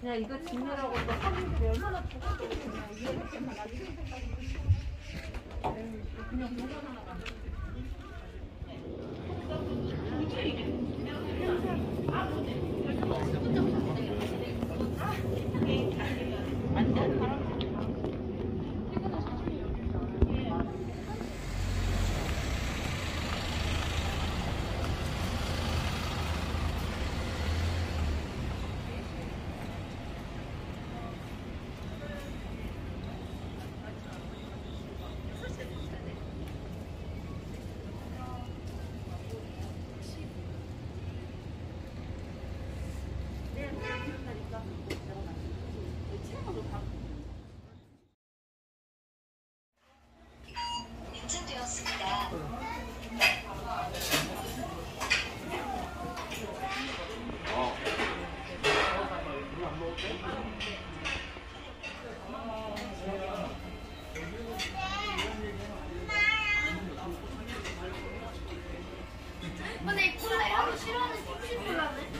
그냥 이거 짓느라고 또 사람들이 얼마나 죽었겠냐 이렇게만 하지 그냥 물건 하나 만 아버지 근데 콜라 하루 싫어하는 콜라네.